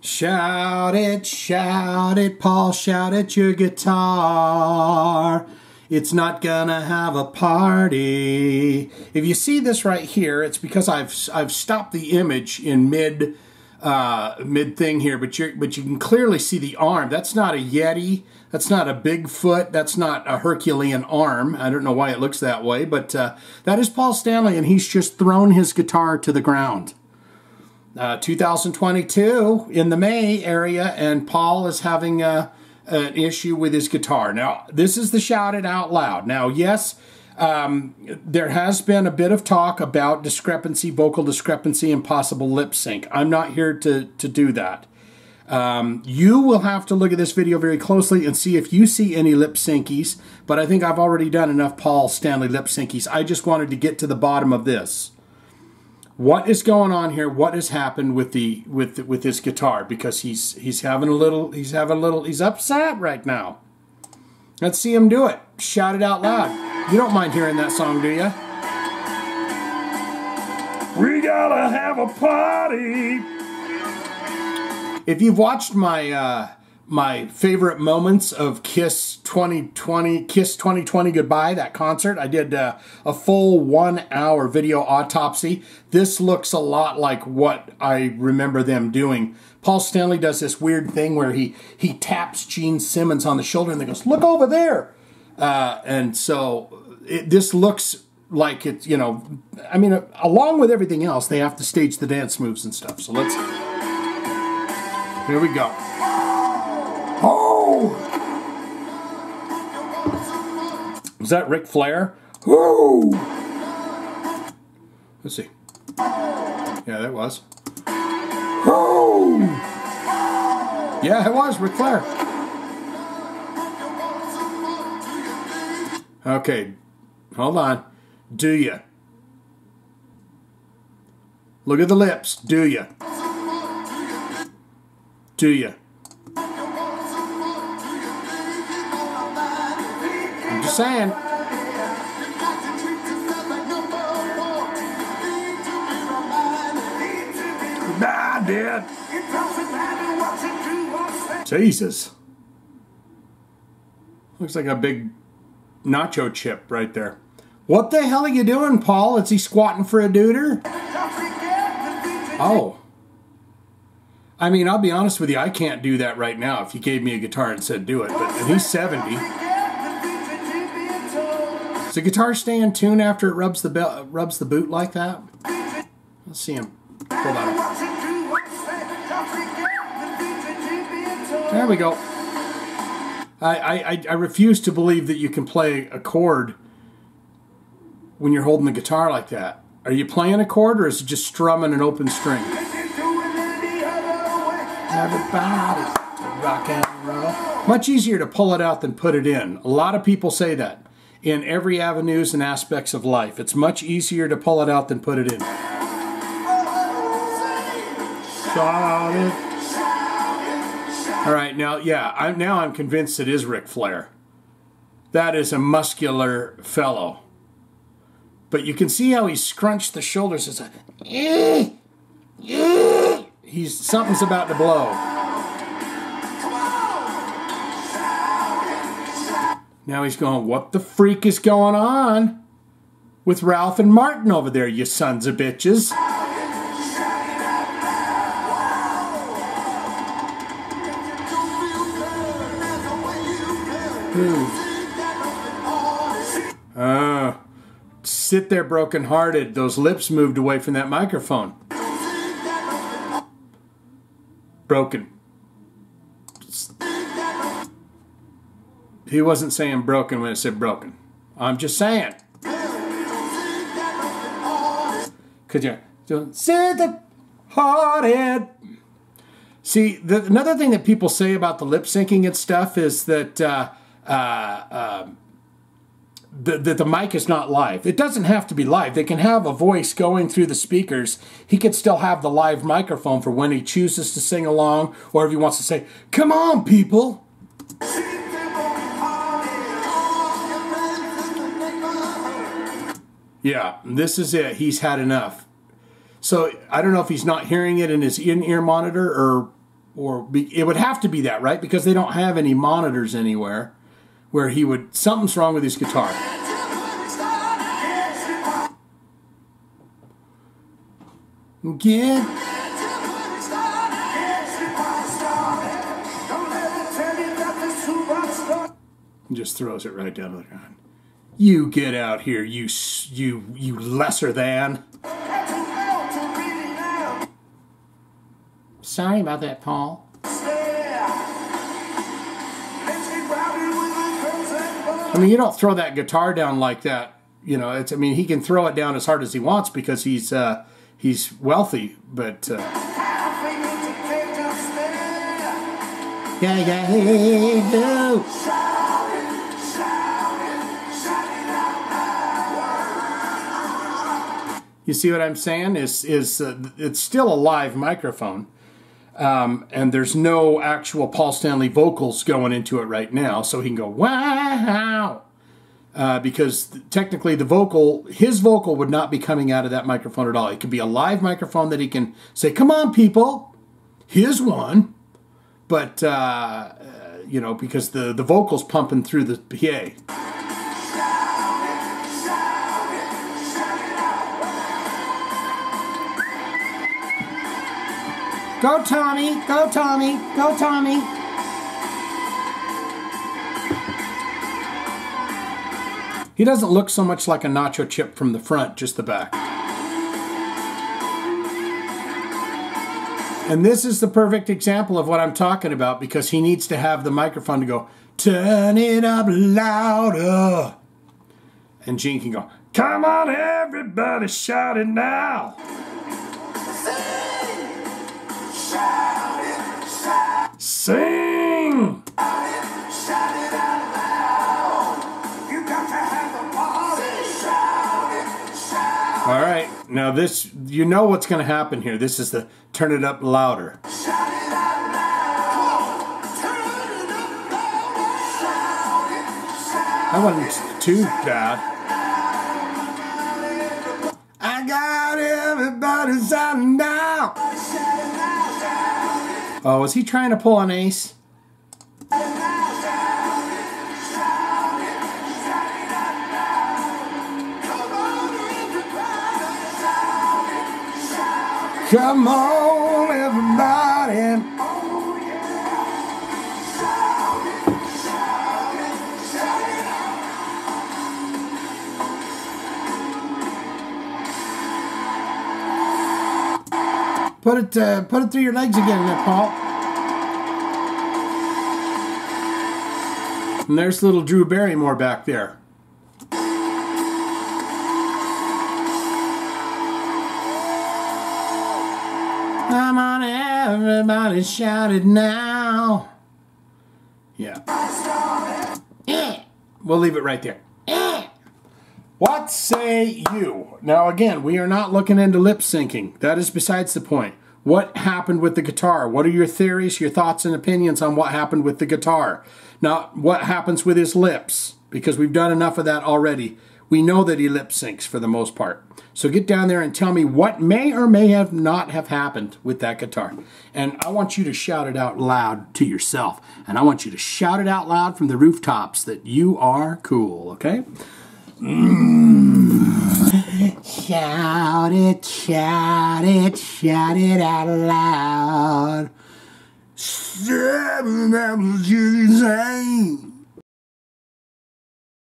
Shout it, shout it, Paul, shout at your guitar. It's not gonna have a party. If you see this right here, it's because I've I've stopped the image in mid uh, mid thing here, but you but you can clearly see the arm. That's not a Yeti. That's not a Bigfoot. That's not a Herculean arm. I don't know why it looks that way, but uh, that is Paul Stanley, and he's just thrown his guitar to the ground. Uh, 2022 in the May area, and Paul is having a, an issue with his guitar. Now, this is the Shout It Out Loud. Now, yes, um, there has been a bit of talk about discrepancy, vocal discrepancy, and possible lip sync. I'm not here to, to do that. Um, you will have to look at this video very closely and see if you see any lip syncies, but I think I've already done enough Paul Stanley lip syncies. I just wanted to get to the bottom of this. What is going on here? What has happened with the with with his guitar? Because he's he's having a little he's having a little he's upset right now. Let's see him do it. Shout it out loud. You don't mind hearing that song, do you? We gotta have a party. If you've watched my uh, my favorite moments of Kiss 2020, Kiss 2020 Goodbye, that concert, I did uh, a full one hour video autopsy. This looks a lot like what I remember them doing. Paul Stanley does this weird thing where he he taps Gene Simmons on the shoulder and he goes, "Look over there," uh, and so it, this looks like it's you know, I mean, along with everything else, they have to stage the dance moves and stuff. So let's. Here we go. Oh! Was that Ric Flair? Woo! Let's see. Yeah, that was. Oh! Yeah, it was Ric Flair. Okay, hold on. Do you? Look at the lips. Do you? Do you? Just saying. Nah, did. Jesus. Looks like a big nacho chip right there. What the hell are you doing, Paul? Is he squatting for a duder? Oh. I mean, I'll be honest with you, I can't do that right now if you gave me a guitar and said do it. But he's 70. The guitar stay in tune after it rubs the belt, rubs the boot like that? Let's see him. There we go. I, I, I refuse to believe that you can play a chord when you're holding the guitar like that. Are you playing a chord or is it just strumming an open string? Everybody rock and roll. Much easier to pull it out than put it in. A lot of people say that in every avenues and aspects of life. It's much easier to pull it out than put it in. Shot it. All right, now, yeah, I'm now I'm convinced it is Ric Flair. That is a muscular fellow. But you can see how he scrunched the shoulders. It's a, eh, eh. he's something's about to blow. Now he's going, what the freak is going on with Ralph and Martin over there, you sons of bitches? Uh, sit there broken-hearted. Those lips moved away from that microphone. Broken. He wasn't saying broken when it said broken. I'm just saying. Could you sit the hearted? See, the, another thing that people say about the lip syncing and stuff is that uh, uh, um, that the mic is not live. It doesn't have to be live. They can have a voice going through the speakers. He could still have the live microphone for when he chooses to sing along or if he wants to say, Come on, people. Yeah, this is it. He's had enough. So I don't know if he's not hearing it in his in ear monitor or or be, it would have to be that, right? Because they don't have any monitors anywhere where he would something's wrong with his guitar. Get just throws it right down to the ground. You get out here, you you you lesser than. Sorry about that, Paul. I mean, you don't throw that guitar down like that. You know, it's. I mean, he can throw it down as hard as he wants because he's uh, he's wealthy. But uh, yeah, yeah, hey, no. You see what I'm saying? Is is uh, it's still a live microphone, um, and there's no actual Paul Stanley vocals going into it right now, so he can go wow. Uh, because technically, the vocal, his vocal would not be coming out of that microphone at all. It could be a live microphone that he can say, "Come on, people, here's one," but uh, you know, because the the vocals pumping through the PA. Go, Tommy! Go, Tommy! Go, Tommy! He doesn't look so much like a nacho chip from the front, just the back. And this is the perfect example of what I'm talking about because he needs to have the microphone to go, turn it up louder. And Gene can go, come on, everybody, shout it now. Sing! All right, now this, you know what's going to happen here. This is the turn it up louder. That wasn't too bad. I got everybody shouting now. Oh, is he trying to pull an ace? Come on, everybody. Put it, uh, put it through your legs again, there, Paul. And there's little Drew Barrymore back there. Come on, everybody, shout it now. Yeah. Eh. We'll leave it right there. What say you? Now, again, we are not looking into lip syncing. That is besides the point. What happened with the guitar? What are your theories, your thoughts, and opinions on what happened with the guitar? Not what happens with his lips, because we've done enough of that already. We know that he lip syncs for the most part. So get down there and tell me what may or may have not have happened with that guitar. And I want you to shout it out loud to yourself. And I want you to shout it out loud from the rooftops that you are cool, okay? Shout it, shout it, shout it out loud. Seven apples you.